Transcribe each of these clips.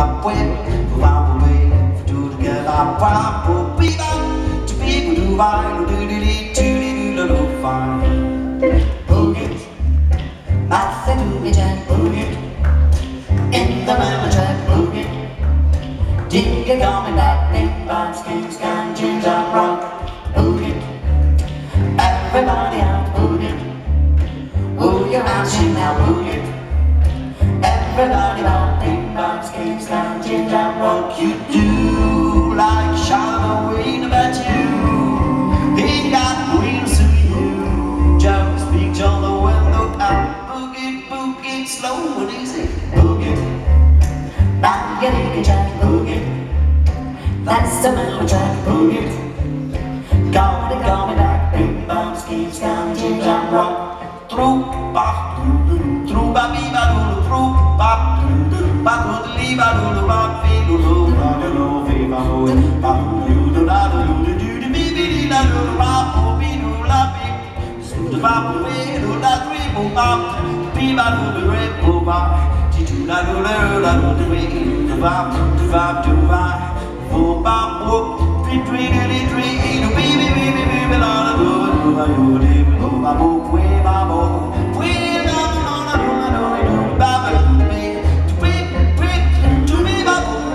va web, va bouler, tout le gars va pas pour piba, to people do vai, do do do do do do do fine. Boogie, Martha Boogie Jack boogie, in the mellow track boogie. dig it coming back, big bombs, kings, gun, jeans, and rock. Boogie, everybody out, boogie. Move your hands in now, boogie. Everybody out, big bombs, kings, gun, jeans, and rock. You do like in about you. Ain't got wings to you. Just speak on the window out. Boogie, boogie, slow and easy. Boogie, Boogie Boogie Jack boogie. That's the mellow track Boogie. Got it, got me back. Ski, scam, jing, jam, rock. Through, bop, boo, bee, doo, da, three, boo, ba, bee, ba, doo, doo, re, boo, ba. Dee, doo, da, doo, da, da, ba, boo,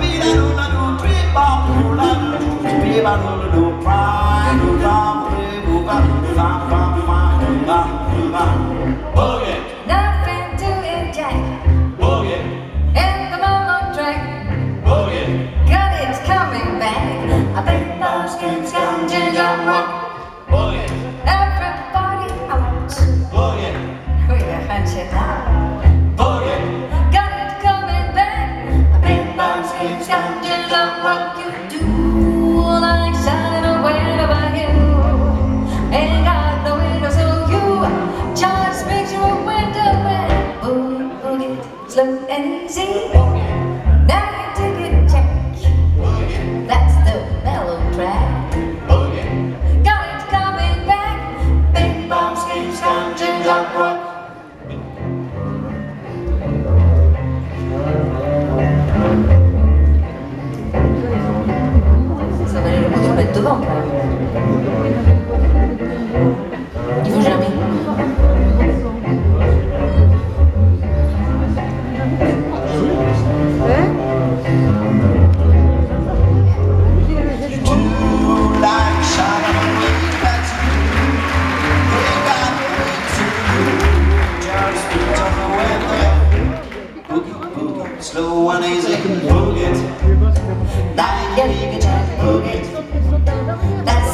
bee, da, doo, da, doo, dwee, ba, boo, la, doo, doo, bee, ba, doo, doo, doo, pra, doo, ba, boo, boo, ba, fa, fa, fa, doo, ba, doo, ba. Boogie, Nothing to boogie, in the mellow track. Boogie, Got it coming back. I think those kids come to jump rock. Boogie, Everybody out. Boogie, We are hunching out the weather. Boogie, boogie, slow and easy, boogie. A big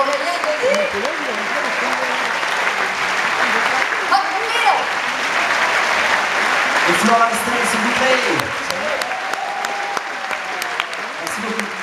Aurélien Denis. Hop, Et Florence s'il vous plaît. Merci beaucoup.